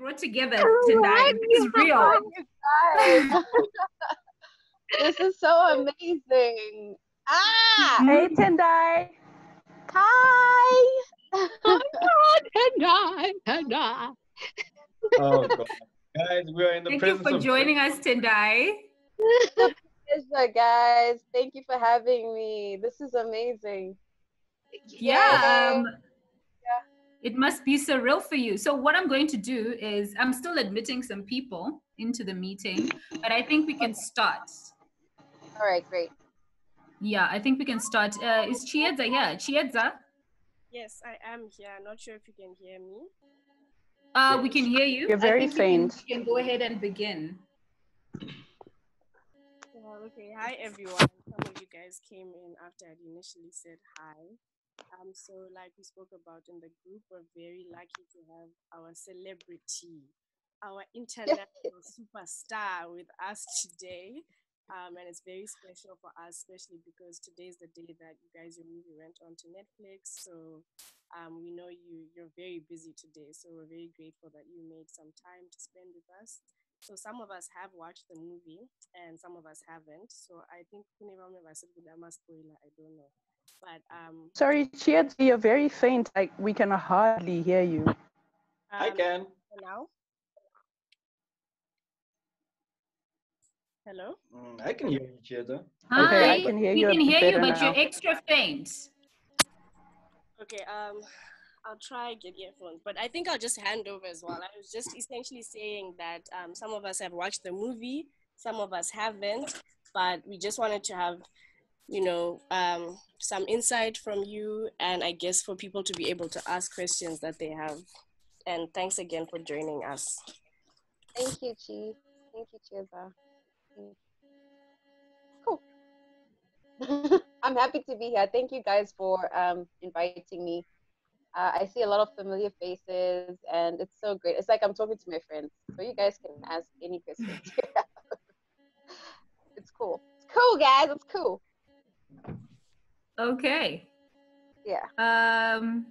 brought together tonight. This is real. this is so amazing. Ah, hey Tendai. Hi. Oh Tendai, Tendai. Oh God. Guys, we're in the Thank you for of joining us, Tendai. pleasure, guys. Thank you for having me. This is amazing. Yeah. Um, it must be surreal for you. So what I'm going to do is I'm still admitting some people into the meeting, but I think we can start. All right, great. Yeah, I think we can start. Uh, is Chiedza here? Chiedza? Yes, I am here. Not sure if you can hear me. Uh, we can hear you. You're very I think faint. We can go ahead and begin. Well, okay. Hi, everyone. Some of you guys came in after I'd initially said hi. Um, so like we spoke about in the group, we're very lucky to have our celebrity, our international superstar with us today. Um, and it's very special for us, especially because today is the day that you guys, your movie went onto Netflix. So um, we know you, you're very busy today. So we're very grateful that you made some time to spend with us. So some of us have watched the movie and some of us haven't. So I think spoiler, I don't know. But um, Sorry, Chiedza, you're very faint. Like we can hardly hear you. I um, can. for now. Hello? Mm, I can hear you, Chiedza. Okay, I Hi. can hear we you a can hear you, better but you're extra faint. Okay, um, I'll try get earphones, but I think I'll just hand over as well. I was just essentially saying that um, some of us have watched the movie, some of us haven't, but we just wanted to have, you know, um, some insight from you, and I guess for people to be able to ask questions that they have. And thanks again for joining us. Thank you, Chi. Thank you, Chiedza. Cool. I'm happy to be here. Thank you guys for um, inviting me. Uh, I see a lot of familiar faces, and it's so great. It's like I'm talking to my friends. So you guys can ask any questions. it's cool. It's cool, guys. It's cool. Okay. Yeah. Um,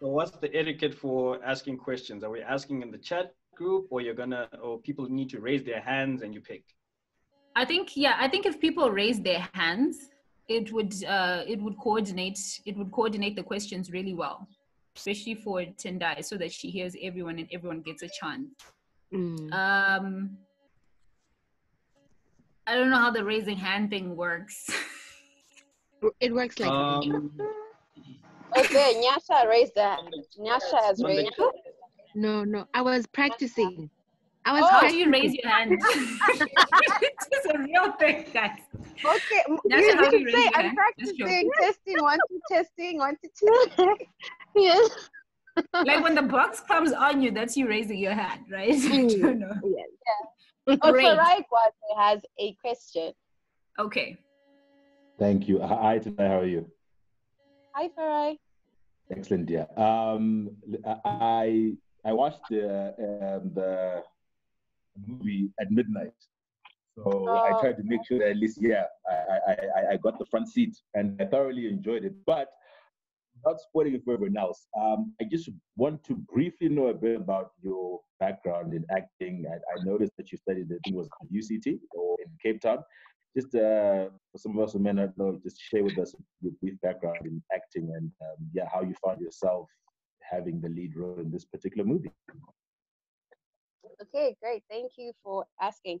So what's the etiquette for asking questions? Are we asking in the chat group or you're gonna or people need to raise their hands and you pick? I think yeah, I think if people raise their hands, it would uh, it would coordinate it would coordinate the questions really well, especially for Tendai, so that she hears everyone and everyone gets a chance. Mm. Um, I don't know how the raising hand thing works. It works like Um, Okay, Nyasha raised that. Nyasha has raised. chat- no, no. I was practicing. I was Oh, How do you raise your hand? it's a real thing, guys. Okay, m- Nyasha, you, how you do can say raise your I'm hand? Just practicing, testing, one, two, testing, one, two, testing. Yes. Like when the box comes on you, that's you raising your hand, right? I don't know. yes. Oh, Great. Farai Kwate has a question. Okay. Thank you. Hi, Tendai. How are you? Hi, Farai. Excellent. Yeah. Um, I I watched the um, the movie at midnight, so I Oh. tried to make sure that at least yeah I, I I I got the front seat and I thoroughly enjoyed it. But without spoiling it for everyone else, um, I just want to briefly know a bit about your background in acting. I, I noticed that you studied I think it was at UCT or in Cape Town. Just uh, for some of us who may not know, just share with us your brief background in acting and um, yeah, how you found yourself having the lead role in this particular movie. Okay, great. Thank you for asking.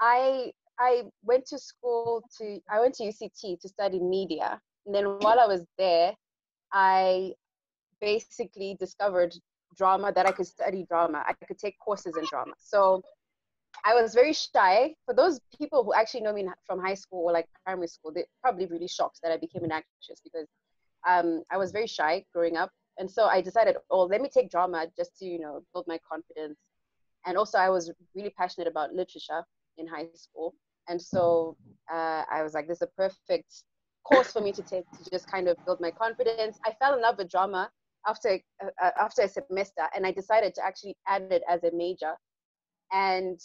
I I went to school to I went to UCT to study media. And then while I was there, I basically discovered drama that I could study drama. I could take courses in drama. So I was very shy. For those people who actually know me from high school or like primary school, they're probably really shocked that I became an actress because um, I was very shy growing up. And so I decided, oh, let me take drama just to, you know, build my confidence. And also, I was really passionate about literature in high school. And so uh, I was like, this is a perfect course for me to take to just kind of build my confidence. I fell in love with drama after uh, uh, after a semester, and I decided to actually add it as a major. And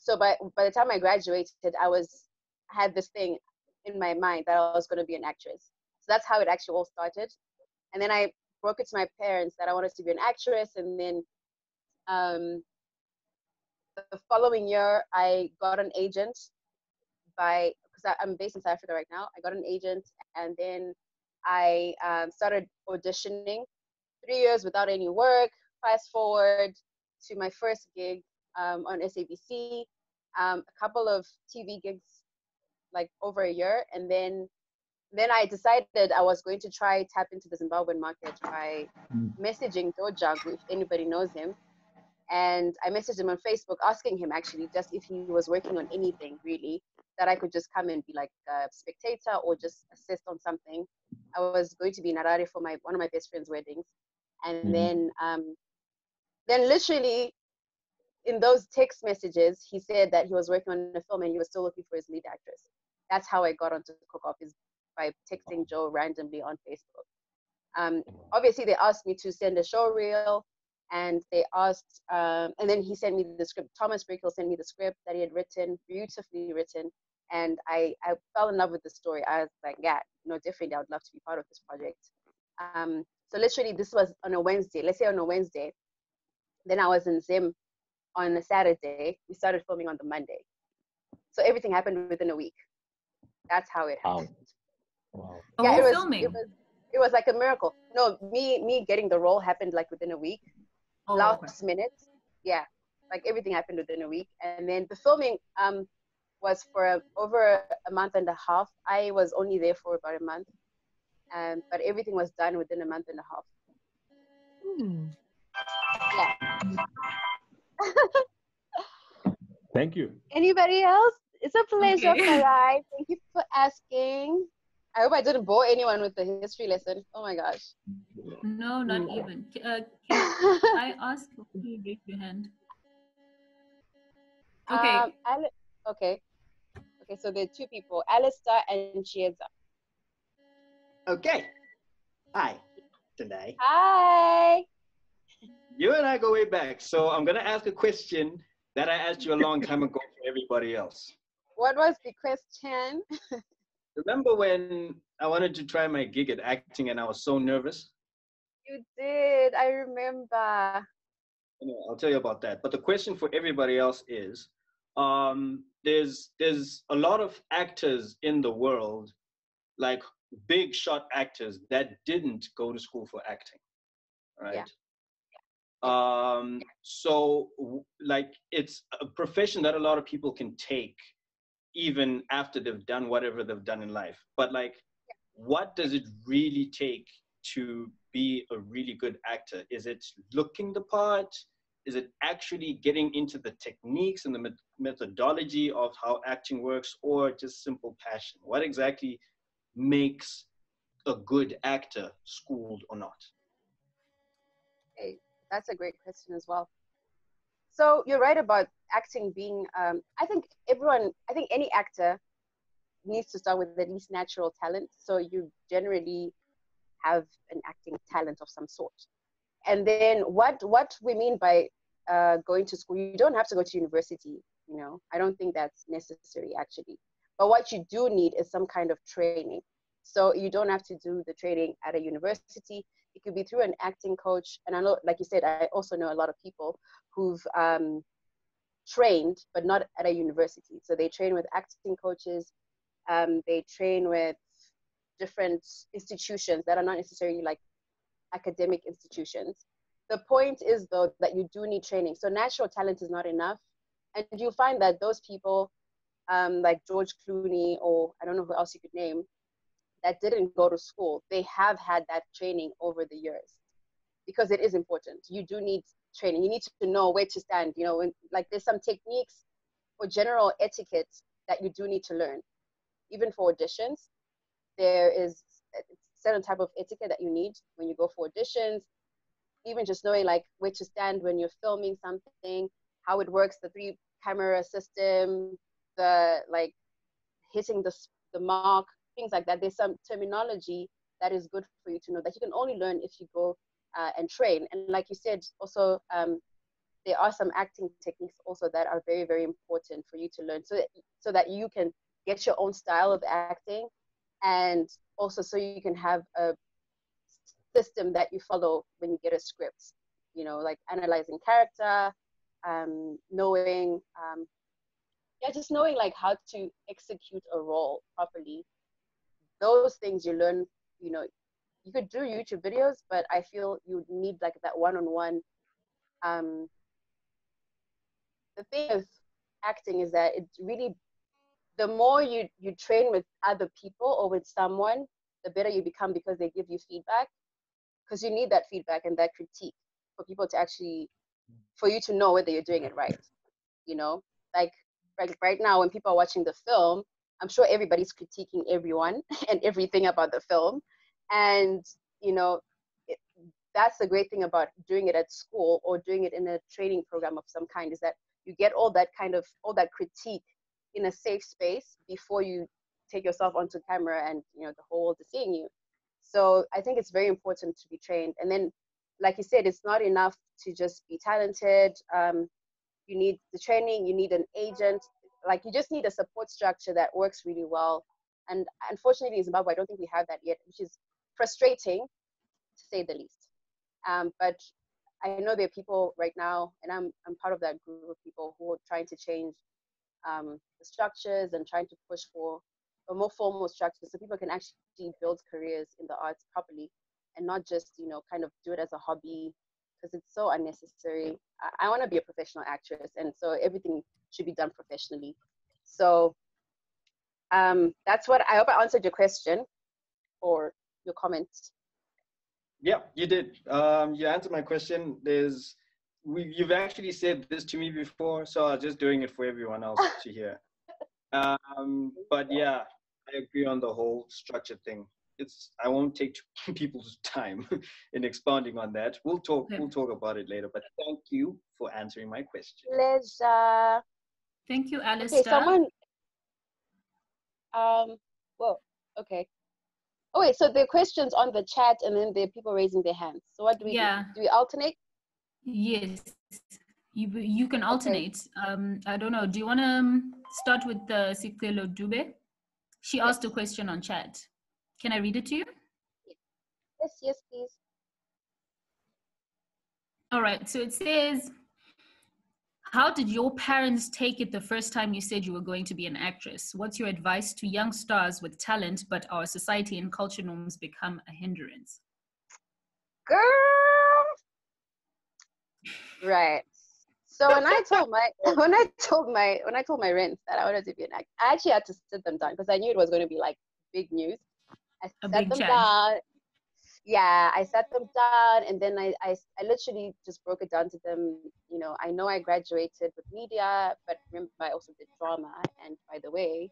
so by by the time I graduated, I was had this thing in my mind that I was going to be an actress. So that's how it actually all started. And then I broke it to my parents that I wanted to be an actress, and then Um, the following year, I got an agent by because I'm based in South Africa right now. I got an agent, and then I um, started auditioning. Three years without any work. Fast forward to my first gig um, on SABC, um, a couple of TV gigs, like over a year, and then then I decided I was going to try tap into the Zimbabwean market by Mm. messaging Joe Njagu, if anybody knows him. And I messaged him on Facebook asking him actually just if he was working on anything really that I could just come and be like a spectator or just assist on something. I was going to be in Harare for my one of my best friend's weddings, and Mhm. then um, then literally in those text messages he said that he was working on a film and he was still looking for his lead actress. That's how I got onto the Cook Off is by texting Joe randomly on Facebook. Um, obviously they asked me to send a show reel and they asked um, and then he sent me the script. Thomas Brickhill sent me the script that he had written beautifully written and I, I fell in love with the story. I was like yeah no definitely i would love to be part of this project. Um, so literally this was on a wednesday. Let's say on a wednesday then i was in zim on a saturday we started filming on the monday so everything happened within a week that's how it Wow. happened Wow. The yeah, it was, filming. it was it was like a miracle. No, me me getting the role happened like within a week. Oh, last okay. minute, yeah, like everything happened within a week, and then the filming um was for a, over a month and a half. I was only there for about a month, um, but everything was done within a month and a half. Hmm. Yeah. Thank you. Anybody else? It's a pleasure, Okay. Farai. Thank you for asking. I hope I didn't bore anyone with the history lesson. Oh my gosh. No, not even. Uh, can I ask you to raise your hand? Okay. Um, Ale- okay. Okay, so there are two people, Alistair and Chiedza. Okay. Hi, Tendai. Hi. You and I go way back. So I'm going to ask a question that I asked you a long time ago for everybody else. What was the question? Remember when I wanted to try my gig at acting and I was so nervous? You did. I remember. Anyway, I'll tell you about that. But the question for everybody else is um, there's there's a lot of actors in the world, like big shot actors that didn't go to school for acting, right? Um, so like it's a profession that a lot of people can take even after they've done whatever they've done in life. But like, what does it really take to be a really good actor? Is it looking the part? Is it actually getting into the techniques and the met- methodology of how acting works, or just simple passion? What exactly makes a good actor, schooled or not? Hey, that's a great question as well. So you're right about acting being. Um, I think everyone. I think any actor needs to start with at least natural talent. So you generally have an acting talent of some sort. And then what what we mean by uh, going to school, you don't have to go to university. You know, I don't think that's necessary actually. But what you do need is some kind of training. So you don't have to do the training at a university. It could be through an acting coach. And I know, like you said, I also know a lot of people who've um, trained, but not at a university. So they train with acting coaches. Um, they train with different institutions that are not necessarily like academic institutions. The point is, though, that you do need training. So natural talent is not enough. And you'll find that those people, um, like George Clooney, or I don't know who else you could name, that didn't go to school, they have had that training over the years because it is important. You do need training. You need to know where to stand. You know, like there's some techniques or general etiquette that you do need to learn. Even for auditions, there is a certain type of etiquette that you need when you go for auditions. Even just knowing like where to stand when you're filming something, how it works, the three camera system, the like hitting the the mark, things like that. There's some terminology that is good for you to know that you can only learn if you go uh, and train. And like you said, also um, there are some acting techniques also that are very very important for you to learn, so that, so that you can get your own style of acting, and also so you can have a system that you follow when you get a script. you know, like analyzing character, um, knowing, um, yeah, just knowing like how to execute a role properly. Those things you learn, you know, you could do YouTube videos, but I feel you need like that one-on-one. Um, the thing with acting is that it really, the more you you train with other people or with someone, the better you become because they give you feedback. Because you need that feedback and that critique for people to actually, for you to know whether you're doing it right. You know, like right right now when people are watching the film, I'm sure everybody's critiquing everyone and everything about the film. And you know it, that's the great thing about doing it at school or doing it in a training program of some kind is that you get all that kind of all that critique in a safe space before you take yourself onto camera and you know the whole world is seeing you. So i think it's very important to be trained. And then like you said it's not enough to just be talented. Um, you need the training you need an agent like you just need a support structure that works really well and unfortunately in zimbabwe i don't think we have that yet which is frustrating, to say the least. Um, but I know there are people right now, and I'm, I'm part of that group of people who are trying to change um, the structures and trying to push for a more formal structure so people can actually build careers in the arts properly and not just, you know, kind of do it as a hobby because it's so unnecessary. I, I want to be a professional actress, and so everything should be done professionally. So um, that's what I hope I answered your question or your comments. Yeah, you did. Um, you answered my question. There's, we, you've actually said this to me before, so I was just doing it for everyone else to hear. Um, but yeah, I agree on the whole structure thing. It's I won't take people's time in expounding on that. We'll talk. We'll talk about it later. But thank you for answering my question. Pleasure. Thank you, Alistair. Okay, someone. Um. Well. Okay. Oh wait, so the questions on the chat and then there are people raising their hands. So what do we Yeah. do? Do we alternate? Yes, you you can alternate. Um, I don't know. Do you want to um, start with the Sikelo Dube? She asked a question on chat. Can I read it to you? Yes, yes, please. All right. So it says, "How did your parents take it the first time you said you were going to be an actress? What's your advice to young stars with talent, but our society and culture norms become a hindrance?" Girl. Right. So when I told my when I told my when I told my parents that I wanted to be an actor, I actually had to sit them down because I knew it was going to be like big news. I A sat them down. Yeah, I sat them down and then I, I I literally just broke it down to them. You know, I know I graduated with media, but remember I also did drama. And by the way,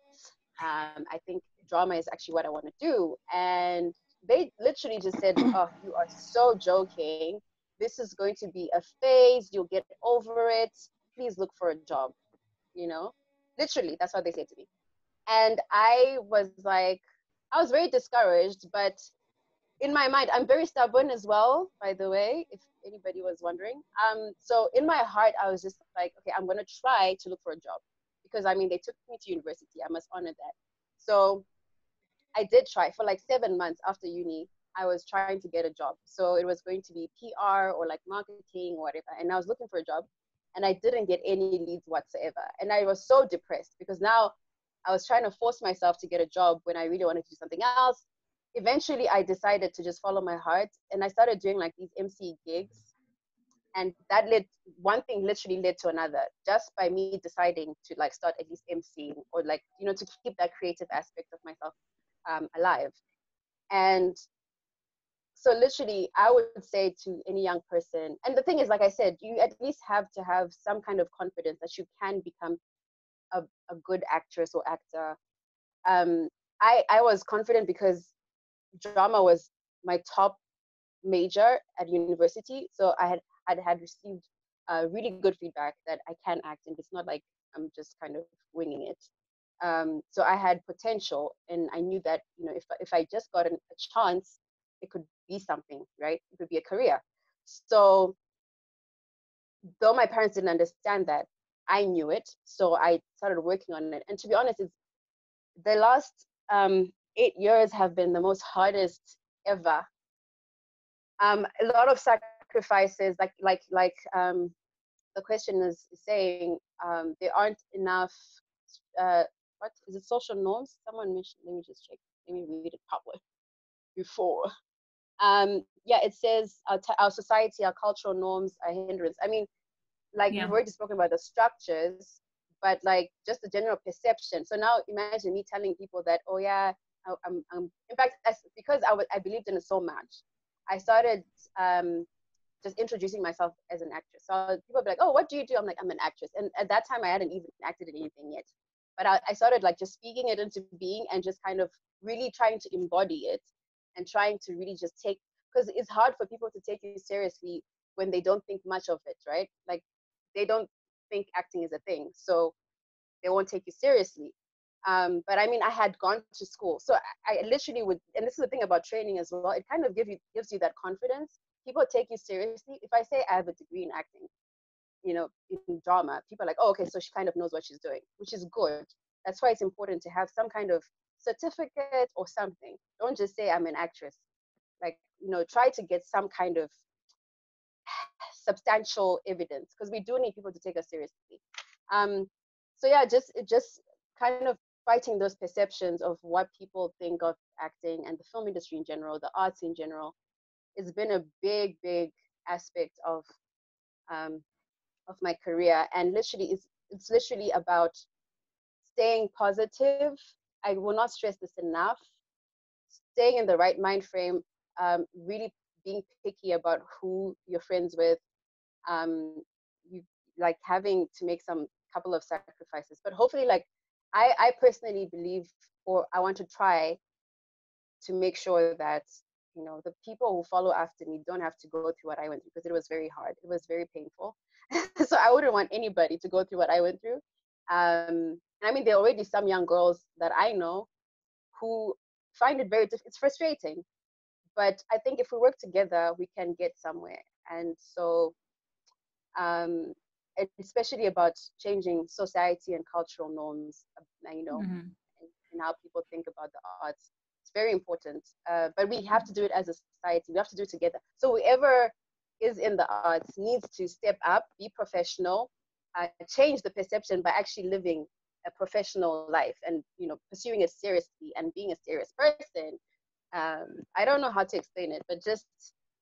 um, I think drama is actually what I want to do. And they literally just said, "Oh, you are so joking. This is going to be a phase. You'll get over it. Please look for a job." You know, literally, that's what they said to me. And I was like, I was very discouraged, but in my mind, I'm very stubborn as well, by the way, if anybody was wondering. Um, so in my heart, I was just like, okay, I'm gonna try to look for a job because I mean, they took me to university. I must honor that. So I did try for like seven months after uni. I was trying to get a job. So it was going to be PR or like marketing or whatever. And I was looking for a job and I didn't get any leads whatsoever. And I was so depressed because now I was trying to force myself to get a job when I really wanted to do something else. Eventually, I decided to just follow my heart and I started doing like these MC gigs. And that led, one thing literally led to another just by me deciding to like start at least MCing or like, you know, to keep that creative aspect of myself um, alive. And so literally i would say to any young person and the thing is like i said you at least have to have some kind of confidence that you can become a, a good actress or actor um, I, I was confident because drama was my top major at university so i had had, had received uh, really good feedback that i can act and it's not like i'm just kind of winging it um, so i had potential and i knew that you know if, if i just got an, a chance it could be something, right? It could be a career. So, though my parents didn't understand that, I knew it. So I started working on it. And to be honest, it's the last um, eight years have been the most hardest ever. Um, a lot of sacrifices like like like um the question is saying um there aren't enough uh what is it social norms someone mentioned let me just check let me read it properly before um yeah it says our, t- our society our cultural norms are hindrance i mean like Yeah. we've already spoken about the structures but like just the general perception. So now imagine me telling people that oh yeah I, I'm, I'm in fact as, because I, w- I believed in it so much i started um just introducing myself as an actress. So people be like oh what do you do? I'm like i'm an actress. And at that time i hadn't even acted in anything yet. But I, I started like just speaking it into being and just kind of really trying to embody it and trying to really just take because it's hard for people to take you seriously when they don't think much of it right? Like they don't think acting is a thing so they won't take you seriously. Um, but i mean i had gone to school so I, I literally would and this is the thing about training as well it kind of give you gives you that confidence. People take you seriously. If i say i have a degree in acting you know in drama people are like oh okay so she kind of knows what she's doing which is good. That's why it's important to have some kind of certificate or something. Don't just say i'm an actress. Like you know try to get some kind of substantial evidence because we do need people to take us seriously. Um so yeah just just kind of fighting those perceptions of what people think of acting and the film industry in general the arts in general it's been a big big aspect of um of my career. And literally it's it's literally about staying positive. I will not stress this enough. Staying in the right mind frame um, really being picky about who you're friends with um, you like having to make some couple of sacrifices but hopefully like i i personally believe or i want to try to make sure that you know the people who follow after me don't have to go through what i went through because it was very hard it was very painful. So i wouldn't want anybody to go through what i went through um i mean there are already some young girls that i know who find it very diff- it's frustrating but i think if we work together we can get somewhere and so um especially about changing society and cultural norms uh, you know Mhm. and, and how people think about the arts. It's very important uh, but we have to do it as a society. We have to do it together. So whoever is in the arts needs to step up be professional uh, change the perception by actually living a professional life and you know pursuing it seriously and being a serious person. Um, i don't know how to explain it but just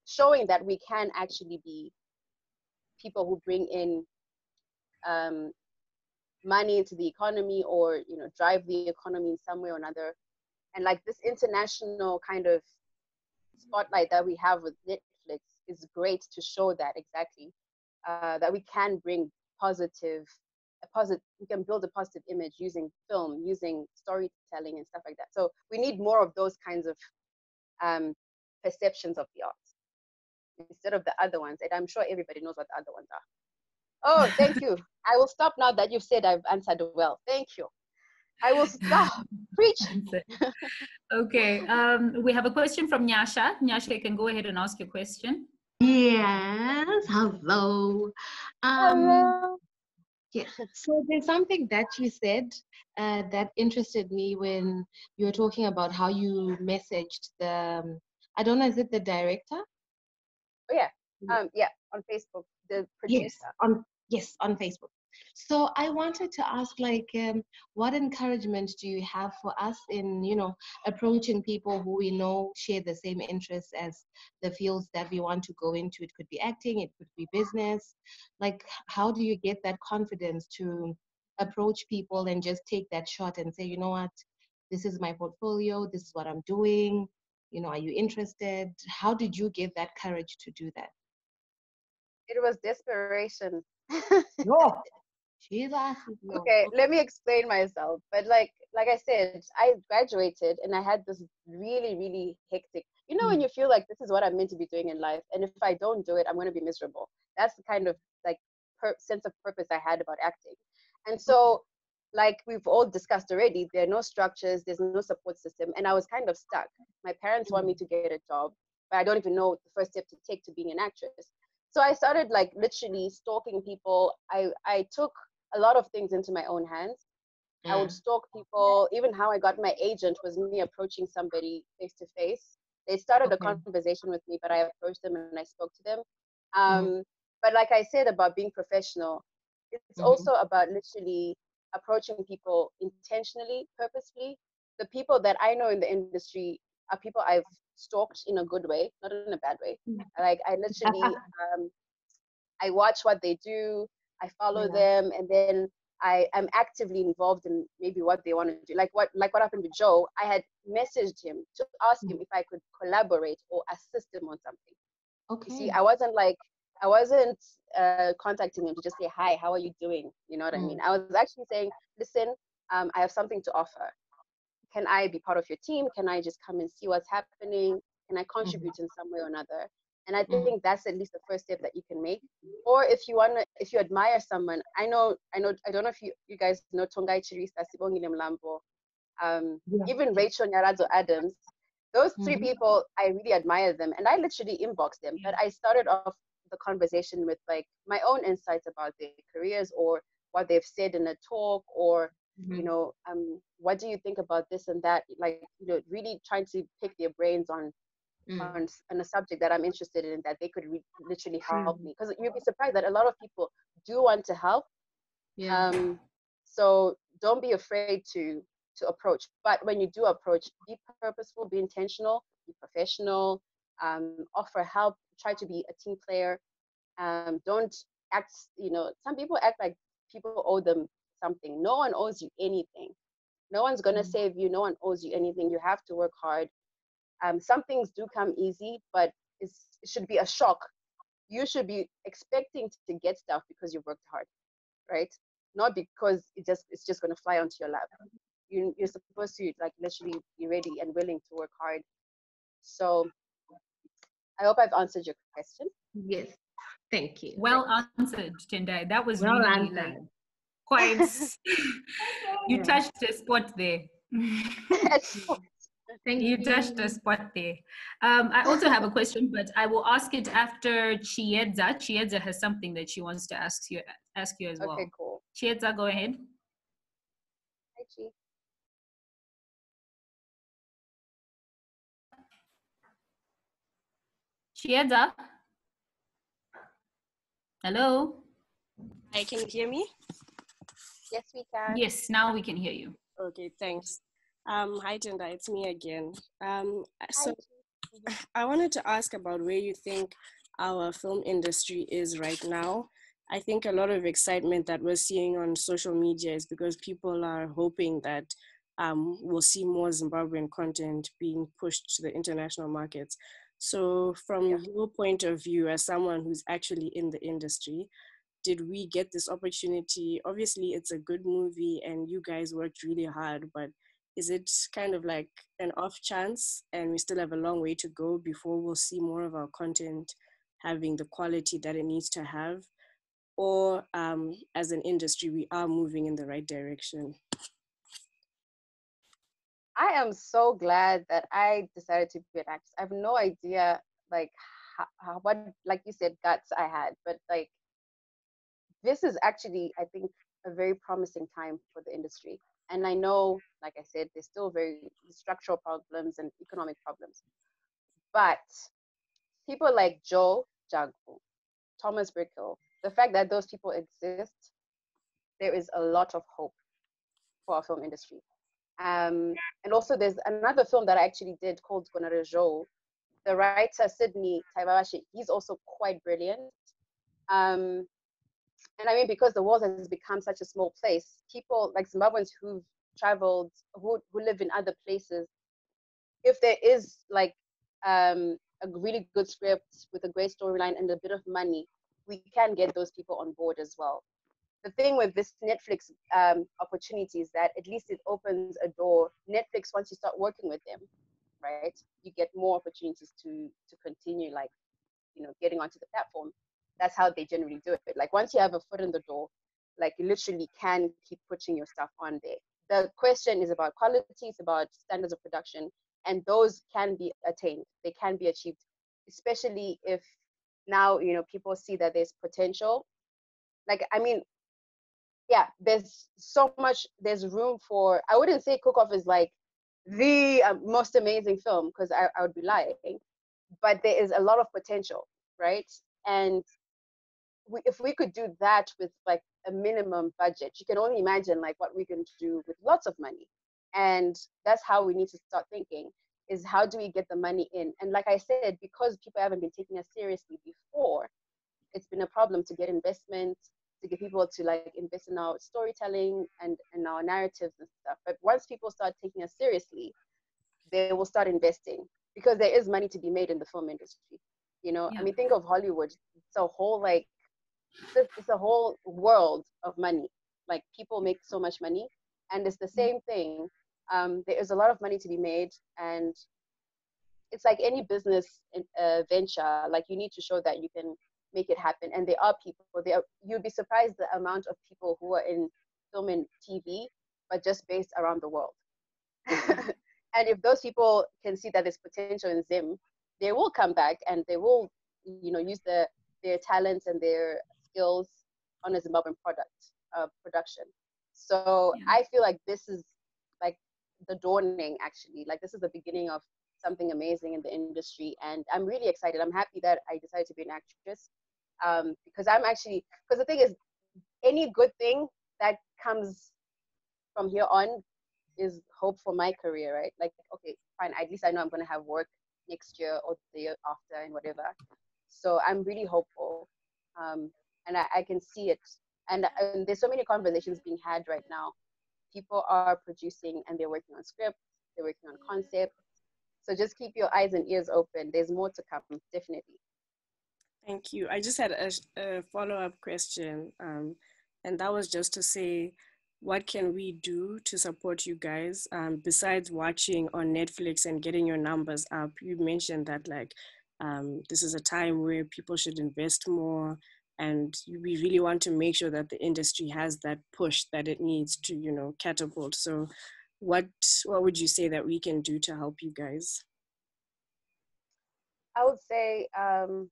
showing that we can actually be people who bring in um, money into the economy or you know drive the economy in some way or another. And like this international kind of spotlight that we have with netflix is great to show that exactly uh, that we can bring positive a positive we can build a positive image using film using storytelling and stuff like that. So we need more of those kinds of um, perceptions of the arts instead of the other ones and i'm sure everybody knows what the other ones are oh thank you i will stop now that you've said i've answered well thank you i will stop preach okay. Um, we have a question from Nyasha. Nyasha, you can go ahead and ask your question. Yes, hello. Um, Hello. yeah. So there's something that you said uh, that interested me when you were talking about how you messaged the, um, I don't know, is it the director? Oh yeah um yeah on facebook the producer Yes, on yes on Facebook. So I wanted to ask, like, um, what encouragement do you have for us in, you know, approaching people who we know share the same interests as the fields that we want to go into? It could be acting, it could be business. Like, how do you get that confidence to approach people and just take that shot and say, you know what, this is my portfolio, this is what I'm doing. You know, are you interested? How did you get that courage to do that? it was desperation No. Jesus. no. okay let me explain myself but like like i said i graduated and i had this really really hectic you know when mm. you feel like this is what i'm meant to be doing in life and if i don't do it i'm going to be miserable that's the kind of like per- sense of purpose i had about acting and so like we've all discussed already there are no structures there's no support system and i was kind of stuck. My parents want me to get a job but i don't even know the first step to take to being an actress. So i started like literally stalking people. I i took a lot of things into my own hands. I would Mm. stalk people. Even how i got my agent was me approaching somebody face to face they started Okay. a conversation with me but i approached them and i spoke to them. Um, But like I said about being professional, it's Mhm. also about literally approaching people intentionally, purposefully. The people that I know in the industry are people I've stalked in a good way, not in a bad way. Mm. Like I literally, um, I watch what they do, I follow Yeah. them, and then I am actively involved in maybe what they want to do. Like what, like what happened with Joe. I had messaged him to ask Mm. him if I could collaborate or assist him on something. Okay. You see, I wasn't like, I wasn't uh, contacting him to just say hi, how are you doing? You know what I Mm. mean? I was actually saying, listen, um, I have something to offer. Can I be part of your team? Can I just come and see what's happening? Can I contribute in some way or another? And I Mhm. think that's at least the first step that you can make. Or if you wanna, if you admire someone, I know, I know, I don't know if you, you guys know Tongayi Chirisa, Sibongile Mlambo, um, Yeah. even Rachel Nyaradzo Adams. Those 3 Mhm. people, I really admire them, and I literally inboxed them. But I started off the conversation with like my own insights about their careers or what they've said in a talk or you Mhm. know um what do you think about this and that like you know really trying to pick their brains on Mm. on, on a subject that i'm interested in that they could re- literally help Mm. me because you'd be surprised that a lot of people do want to help Yeah. um so don't be afraid to to approach but when you do approach be purposeful be intentional be professional um offer help try to be a team player. Um don't act you know some people act like people owe them something. No one owes you anything. No one's going to Mm. save you. No one owes you anything. You have to work hard. Um some things do come easy but it's, it should be a shock. You should be expecting to get stuff because you worked hard right? Not because it just it's just going to fly onto your lap. You, you're supposed to like literally be ready and willing to work hard. So i hope i've answered your question Yes. Thank you. Well answered, Tendai. That was Well really like quite. you Yeah. touched a spot there. Thank you touched a spot there. Um, I also have a question, but I will ask it after Chiedza. Chiedza has something that she wants to ask you ask you as well. okay cool Chiedza, go ahead. Hi, Chi. Chiedza. Hello. Hi, can you hear me? yes we can Yes, now we can hear you. Okay, thanks. Um, hi, Tenda, it's me again. Um, Hi, so Chi. I wanted to ask about where you think our film industry is right now. I think a lot of excitement that we're seeing on social media is because people are hoping that um, we'll see more Zimbabwean content being pushed to the international markets. So, from Yeah. your point of view, as someone who's actually in the industry, did we get this opportunity? Obviously, it's a good movie and you guys worked really hard, but is it kind of like an off chance and we still have a long way to go before we'll see more of our content having the quality that it needs to have? Or um, as an industry, we are moving in the right direction? I am so glad that I decided to be an actress. I have no idea, like, how, how, what, like you said, guts I had, but like, this is actually, I think, a very promising time for the industry. And I know, like I said, there's still very structural problems and economic problems. But people like Joe Njagu, Thomas Brickhill, the fact that those people exist, there is a lot of hope for our film industry. Um, and also, there's another film that I actually did called Gonarezhou. The writer Sydney Taivavashe, he's also quite brilliant. Um, and I mean, because the world has become such a small place, people like Zimbabweans who've traveled, who, who live in other places, if there is like um, a really good script with a great storyline and a bit of money, we can get those people on board as well the thing with this Netflix um, opportunity is that at least it opens a door. Netflix, once you start working with them, right, you get more opportunities to to continue like, you know, getting onto the platform. That's how they generally do it. Like once you have a foot in the door, like you literally can keep putting your stuff on there. The question is about quality, it's about standards of production, and those can be attained. They can be achieved, especially if now you know people see that there's potential. Like I mean, yeah, there's so much, there's room for, I wouldn't say Cook Off is like the uh, most amazing film because I, I would be lying, but there is a lot of potential, right? and we, if we could do that with like a minimum budget you can only imagine like what we can do with lots of money and that's how we need to start thinking is how do we get the money in and like i said because people haven't been taking us seriously before it's been a problem to get investment to get people to like invest in our storytelling and and our narratives and stuff. But once people start taking us seriously they will start investing because there is money to be made in the film industry you know? Yeah. i mean think of hollywood. It's a whole like it's a- whole world of money. Like people make so much money and it's the same thing. Um, there is a lot of money to be made and it's like any business uh, venture like you need to show that you can make it happen. And there are people there you'd be surprised the amount of people who are in film and tv but just based around the world. And if those people can see that there's potential in zim they will come back and they will you know use the, their talents and their skills on a zimbabwean product uh, production. So Yeah. i feel like this is like the dawning actually. Like this is the beginning of something amazing in the industry. And i'm really excited. I'm happy that i decided to be an actress um, because i'm actually because the thing is any good thing that comes from here on is hope for my career right? Like okay fine at least i know i'm going to have work next year or the year after and whatever. So i'm really hopeful um, and I, I can see it. And, and there's so many conversations being had right now. People are producing and they're working on scripts they're working on concepts. So just keep your eyes and ears open. There's more to come definitely Thank you. I just had a, a follow up question, um, and that was just to say, what can we do to support you guys um, besides watching on Netflix and getting your numbers up? You mentioned that like um, this is a time where people should invest more, and we really want to make sure that the industry has that push that it needs to, you know, catapult. So, what what would you say that we can do to help you guys? I would say um,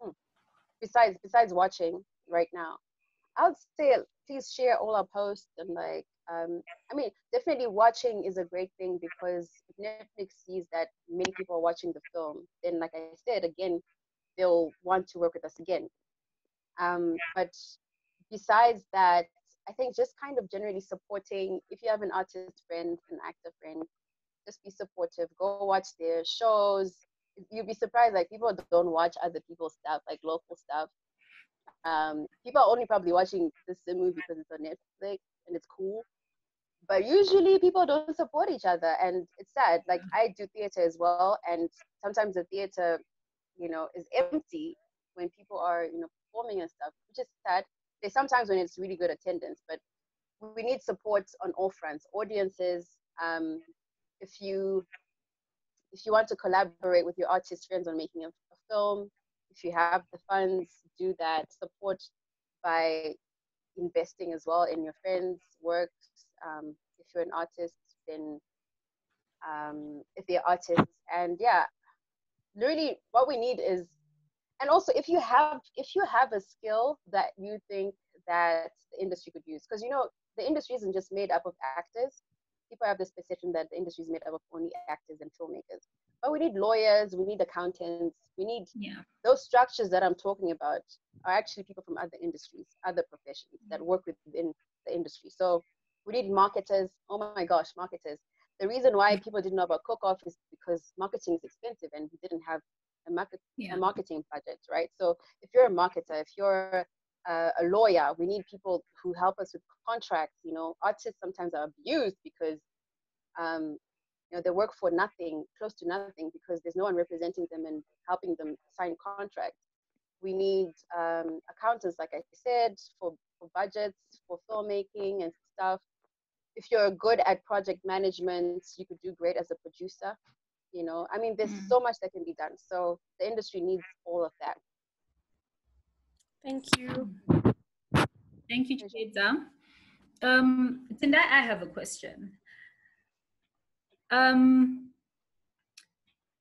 hmm, besides besides watching right now, I would say please share all our posts and like um, I mean definitely watching is a great thing because Netflix sees that many people are watching the film, then like I said again, they'll want to work with us again. Um, but besides that, I think just kind of generally supporting if you have an artist friend, an actor friend, just be supportive. Go watch their shows. You'll be surprised, like people don't watch other people's stuff, like local stuff. Um, people are only probably watching this movie because it's on Netflix and it's cool. But usually people don't support each other, and it's sad. Like I do theater as well, and sometimes the theater, you know, is empty when people are, you know, performing and stuff, which is sad. There's sometimes when it's really good attendance, but we need support on all fronts. Audiences, um, if you if you want to collaborate with your artist friends on making a, film, if you have the funds, do that. Support by investing as well in your friends' works. Um, if you're an artist, then um, if they're artists, and yeah, really, what we need is, and also if you have if you have a skill that you think that the industry could use, because you know the industry isn't just made up of actors people have this perception that the industry is made up of only actors and filmmakers. But we need lawyers, we need accountants, we need Yeah. those structures that I'm talking about are actually people from other industries, other professions that work within the industry. So we need marketers. Oh my gosh, marketers. The reason why mm. people didn't know about Cook Off is because marketing is expensive and we didn't have a market Yeah. a marketing budget, right? So if you're a marketer, if you're uh, a lawyer, we need people who help us with contracts. You know, artists sometimes are abused because, um, you know, they work for nothing, close to nothing, because there's no one representing them and helping them sign contracts. We need um, accountants, like I said, for, for budgets, for filmmaking and stuff. If you're good at project management, you could do great as a producer. You know, I mean, there's Mm. so much that can be done. So the industry needs all of that. Thank you. Thank you, Chiedza. Um, Tendai, I have a question. Um,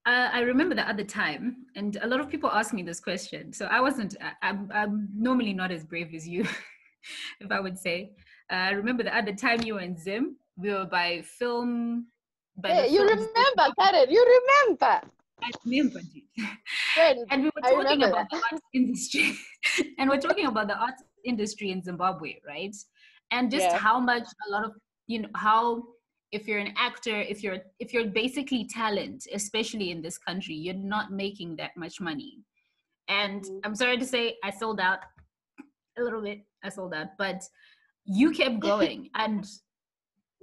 I, I remember the other time, and a lot of people ask me this question. So I wasn't, I, I'm, I'm normally not as brave as you, if I would say. Uh, I remember the other time you were in Zim, we were by film. By Hey, you film- remember, Karen? You remember? I remember, dude. Friend, And we were talking about the art industry, and we're talking about the art industry in Zimbabwe, right? And just Yeah. how much a lot of you know how if you're an actor, if you're if you're basically talent, especially in this country, you're not making that much money. And Mhm. I'm sorry to say, I sold out a little bit. I sold out, but you kept going, and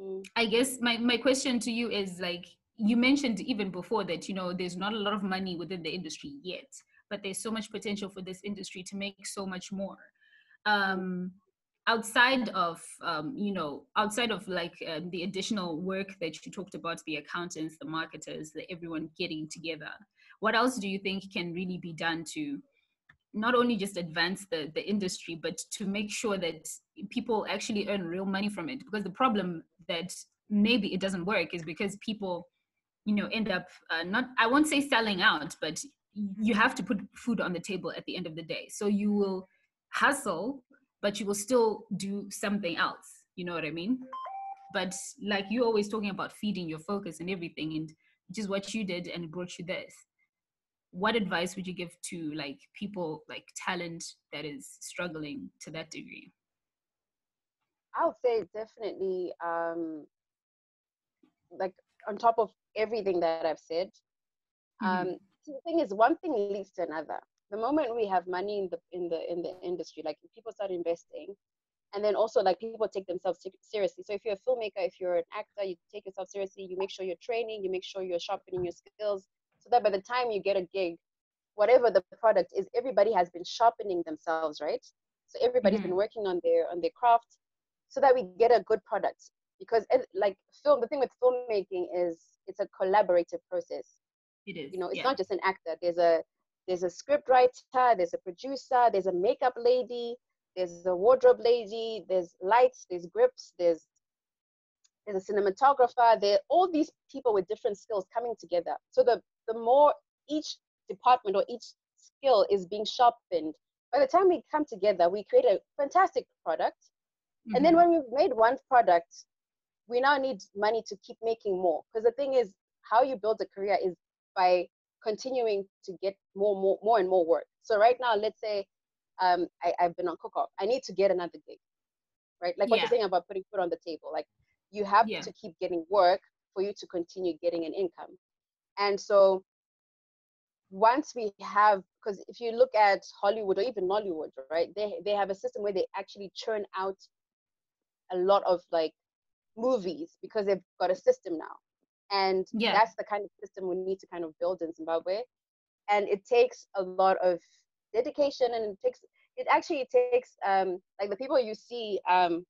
Mm, I guess my, my question to you is like you mentioned even before that you know there's not a lot of money within the industry yet, but there's so much potential for this industry to make so much more. Um, outside of um, you know outside of like uh, the additional work that you talked about, the accountants, the marketers, the everyone getting together, what else do you think can really be done to not only just advance the the industry but to make sure that people actually earn real money from it because the problem that maybe it doesn't work is because people you know end up uh, not i won't say selling out but you have to put food on the table at the end of the day. So you will hustle but you will still do something else. You know what i mean? But like you're always talking about feeding your focus and everything and which is what you did and brought you this. What advice would you give to like people like talent that is struggling to that degree? I would say definitely um, like on top of everything that I've said. Mhm. Um, the thing is, one thing leads to another. The moment we have money in the in the in the industry, like people start investing, and then also like people take themselves seriously. So if you're a filmmaker, if you're an actor, you take yourself seriously. You make sure you're training. You make sure you're sharpening your skills, so that by the time you get a gig, whatever the product is, everybody has been sharpening themselves, right? So everybody's been working on their on their craft, so that we get a good product. Because it, like film, the thing with filmmaking is it's a collaborative process. It is you know it's yeah. not just an actor. There's a there's a script writer there's a producer there's a makeup lady there's a wardrobe lady there's lights there's grips there's there's a cinematographer. There are all these people with different skills coming together. So the the more each department or each skill is being sharpened by the time we come together we create a fantastic product. And then Mhm. when we've made one product we now need money to keep making more. Because the thing is how you build a career is by continuing to get more more more and more work. So right now let's say um, I, i've been on cook off. I need to get another gig right? Like what Yeah. you're saying about putting food on the table like you have Yeah. to keep getting work for you to continue getting an income. And so once we have because if you look at hollywood or even nollywood right they they have a system where they actually churn out a lot of like movies because they've got a system now. And Yeah. that's the kind of system we need to kind of build in zimbabwe. And it takes a lot of dedication and it takes it actually takes um like the people you see um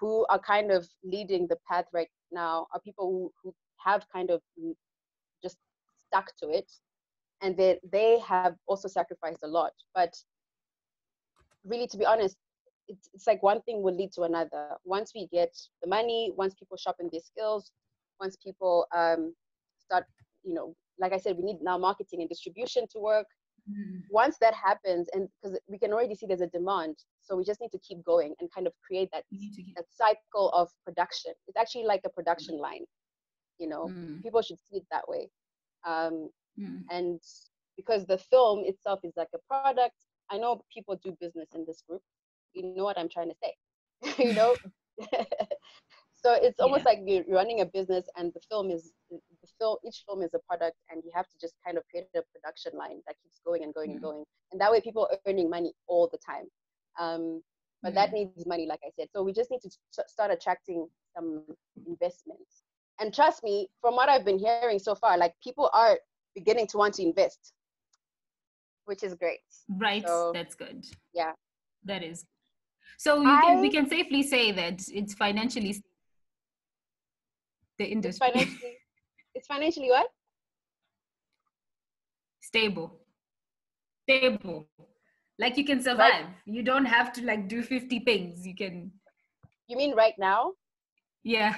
who are kind of leading the path right now are people who, who have kind of just stuck to it. And they they have also sacrificed a lot. But really to be honest it's, it's like one thing will lead to another. Once we get the money once people sharpen their skills once people um, start you know like i said we need now marketing and distribution to work. Mhm. once that happens and because we can already see there's a demand so we just need to keep going and kind of create that You need to get- that cycle of production. It's actually like a production line you know? Mm, people should see it that way. Um, mm. and because the film itself is like a product i know people do business in this group you know what i'm trying to say you know so it's almost like you're running a business and the film is the film each film is a product and you have to just kind of create a production line that keeps going and going and Mm. going and that way people are earning money all the time um, but that Mm. needs money like i said so we just need to s- start attracting some investments and trust me from what i've been hearing so far like people are beginning to want to invest which is great Right, So, that's good. yeah. That is. So you can, we can safely say that it's financially the it's industry financially it's financially what stable. Stable. Like you can survive. You don't have to like do 50 things. You can you mean right now yeah.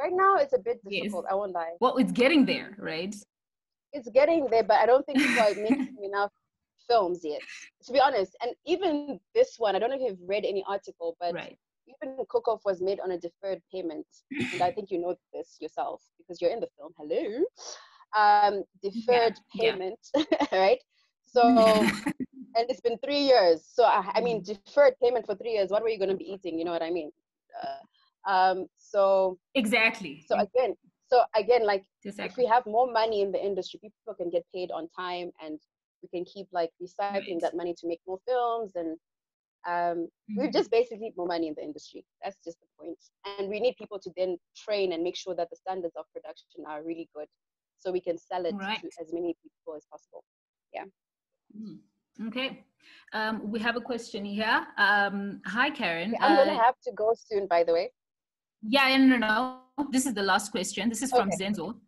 right now it's a bit Yes. difficult i won't lie Well, it's getting there, right? it's getting there but i don't think people are making enough films yet to be honest and even this one i don't know if you've read any article but Right. even Cook Off was made on a deferred payment, and I think you know this yourself because you're in the film. Hello, um, deferred yeah. payment, right? So, and it's been three years. So I, I mean, deferred payment for three years. What were you going to be eating? You know what I mean? Uh, um, so exactly. So again, so again, like exactly. if we have more money in the industry, people can get paid on time, and we can keep like recycling Right. that money to make more films and um, we Mhm. just basically need more money in the industry. That's just the point. And we need people to then train and make sure that the standards of production are really good so we can sell it Right. to as many people as possible. Mm. Okay. Um, we have a question here. Um, hi, Karen. Okay, I'm going to Uh, have to go soon, by the way. Yeah, no, no, no. This is the last question. This is from Okay. Zenzo.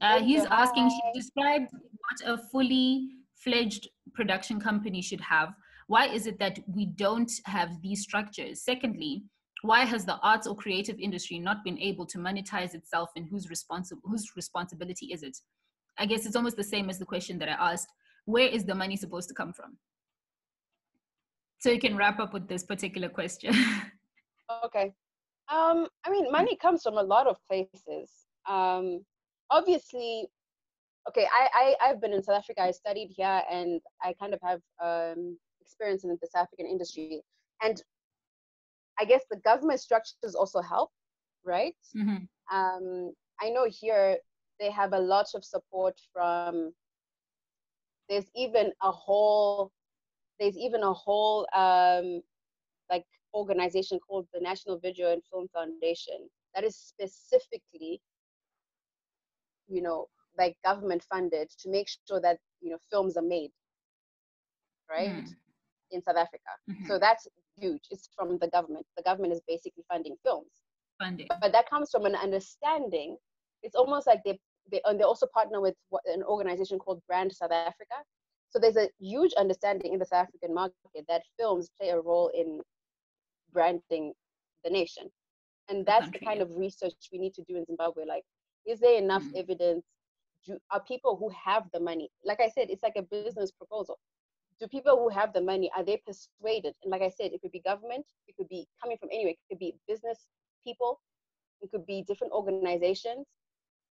Uh, he's asking, she described what a fully fledged production company should have. Why is it that we don't have these structures? Secondly, why has the arts or creative industry not been able to monetize itself and whose responsible whose responsibility is it? I guess it's almost the same as the question that I asked. Where is the money supposed to come from? So you can wrap up with this particular question. Okay. Um, I mean, money comes from a lot of places. Um, obviously, okay, I, I, I've been in South Africa, I studied here, and I kind of have um, experience in the South African industry. And I guess the government structures also help, right? Mhm. um, I know here they have a lot of support from. There's even a whole, there's even a whole um, like organization called the National Video and Film Foundation that is specifically, you know, like government funded to make sure that you know films are made, right, Mm. in South Africa. Mhm. So that's huge. It's from the government. The government is basically funding films Funding. but that comes from an understanding. It's almost like they they and they also partner with what, an organization called Brand South Africa. So there's a huge understanding in the South African market that films play a role in branding the nation, and that's the kind of research we need to do in Zimbabwe. Like, is there enough Mm. evidence? Do, are people who have the money? Like I said, it's like a business proposal. Do people who have the money are they persuaded? And like I said, it could be government, it could be coming from anywhere, it could be business people, it could be different organizations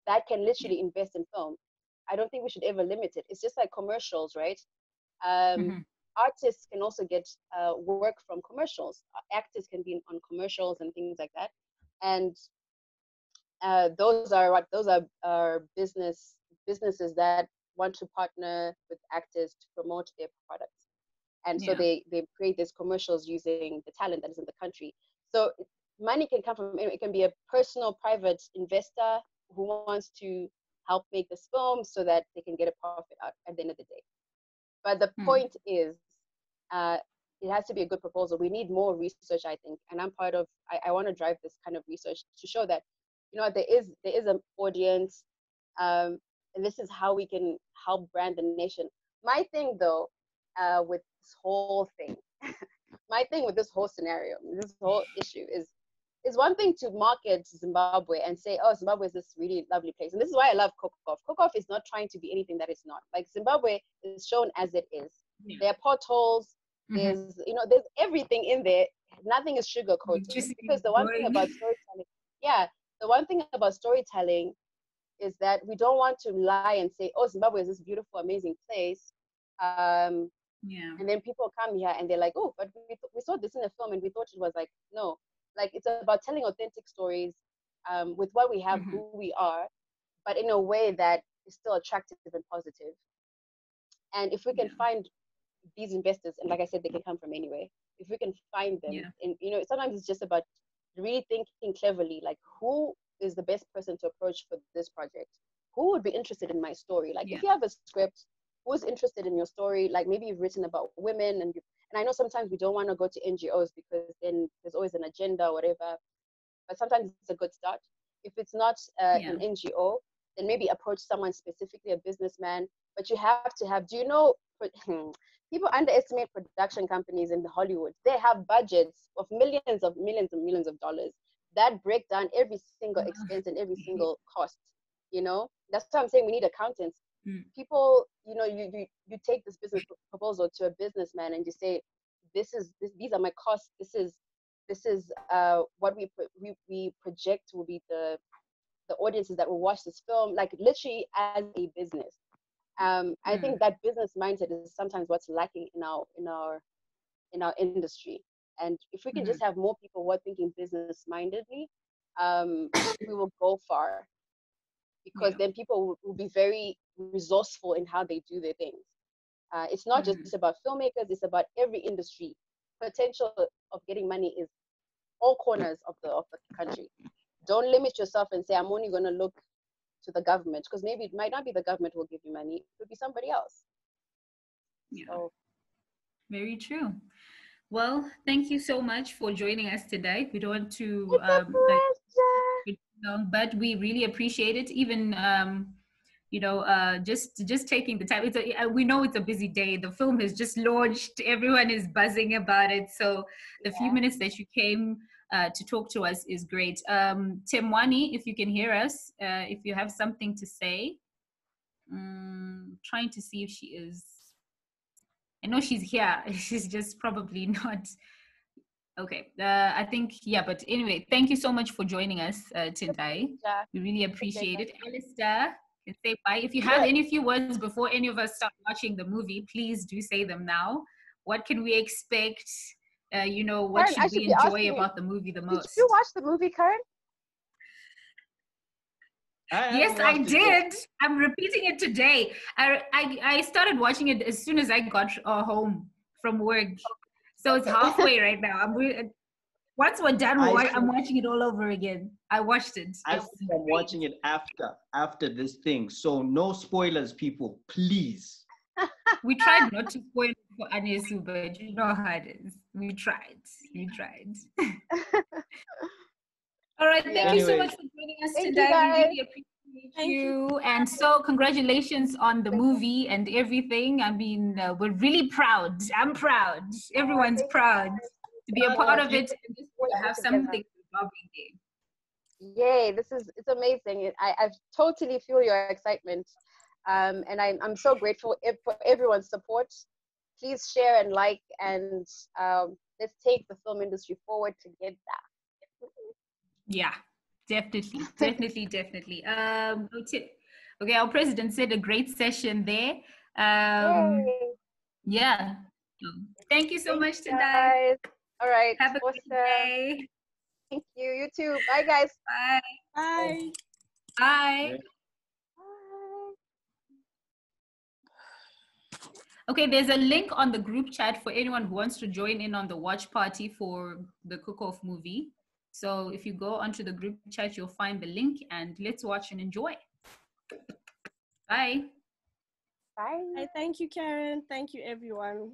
that can literally invest in film. I don't think we should ever limit it. It's just like commercials, right? Um, Mhm. Artists can also get uh, work from commercials. Actors can be on commercials and things like that. And uh, those are what those are, are business businesses that want to partner with actors to promote their products. And so they they create these commercials using the talent that is in the country. So money can come from. It can be a personal private investor who wants to help make this film so that they can get a profit out at the end of the day. But the Hmm. point is, uh, it has to be a good proposal. We need more research, I think, and I'm part of. I, I want to drive this kind of research to show that, you know, there is there is an audience, um, and this is how we can help brand the nation. My thing, though, uh, with this whole thing, my thing with this whole scenario, this whole issue is it's one thing to market Zimbabwe and say, oh, Zimbabwe is this really lovely place. And this is why I love Cook Off. Kokof is not trying to be anything that it's not. Like Zimbabwe is shown as it is. Yeah. There are potholes, Mhm. there's, you know, there's everything in there. Nothing is sugar coated. Because the one thing about storytelling, yeah, the one thing about storytelling is that we don't want to lie and say, oh, Zimbabwe is this beautiful, amazing place. Um, Yeah. and then people come here and they're like, oh, but we, th- we saw this in a film and we thought it was like, no, like it's about telling authentic stories um, with what we have, Mhm. who we are, but in a way that is still attractive and positive. And if we can Yeah. find these investors, and like I said, they can come from anywhere. If we can find them, Yeah. and you know, sometimes it's just about really thinking cleverly, like who is the best person to approach for this project? Who would be interested in my story? Like Yeah. if you have a script, who's interested in your story? Like maybe you've written about women, and you, and I know sometimes we don't want to go to NGOs because then there's always an agenda or whatever. But sometimes it's a good start. If it's not uh, Yeah. an NGO, then maybe approach someone specifically, a businessman. But you have to have. Do you know? People underestimate production companies in the Hollywood. They have budgets of millions of millions and millions of dollars that break down every single Ah. expense and every single cost. You know, that's what I'm saying. We need accountants. Mm. People, you know, you, you you take this business proposal to a businessman and you say, this is this, these are my costs. This is this is uh, what we, we we project will be the the audiences that will watch this film, like literally as a business. Um, I think that business mindset is sometimes what's lacking in our in our in our industry. And if we can just have more people who are thinking business mindedly, um, we will go far. Because Yeah. then people will, will be very resourceful in how they do their things. Uh, it's not Mhm. just about filmmakers; it's about every industry. Potential of getting money is all corners of the of the country. Don't limit yourself and say I'm only going to look to the government because maybe it might not be the government who will give you money; it could be somebody else. Yeah. So Very true. Well, thank you so much for joining us today. We don't want to um, like, pleasure. keep it long, but we really appreciate it. Even um, you know, uh, just just taking the time. It's a, uh, we know it's a busy day. The film has just launched. Everyone is buzzing about it. So the few minutes that you came uh, to talk to us is great. Um, Temwani, if you can hear us, uh, if you have something to say, um, trying to see if she is. I know she's here. She's just probably not. Okay. Uh, I think yeah. But anyway, thank you so much for joining us uh, today. Yeah. We really appreciate it. Alistair, can say bye. If you have any few words before any of us start watching the movie, please do say them now. What can we expect? Uh, you know, what Karen, should we enjoy you, about the movie the most? Did you watch the movie, Karen? I Yes, I watched it did. I'm repeating it today. I, I I started watching it as soon as I got uh, home from work, so it's halfway right now. I'm once we're done, I wa- see. I'm watching it all over again. I watched it. I I'm watching it after after this thing. So no spoilers, people, please. We tried not to spoil it for Anesu, but you know how it is. We tried. We tried. All right. Thank Yeah. you so much for joining us Thank you, today. guys. We really appreciate Thank you. And so, congratulations on the movie and everything. I mean, uh, we're really proud. I'm proud. Everyone's proud to be a part of it and just We're to all have together. something involving there. Yay! This is it's amazing. I I totally feel your excitement, um, and I'm I'm so grateful for everyone's support. Please share and like, and um, let's take the film industry forward together. Yeah, definitely, definitely, definitely. Um, okay, okay, our president said a great session there. Um, Yay! yeah. Thank you so Thank much you, today. guys. All right. Have a awesome. good day. Thank you. You too. Bye, guys. Bye. Bye. Bye. Bye. Okay, there's a link on the group chat for anyone who wants to join in on the watch party for the cook off movie. So if you go onto the group chat, you'll find the link and let's watch and enjoy. Bye. Bye. Bye. Thank you, Karen. Thank you, everyone.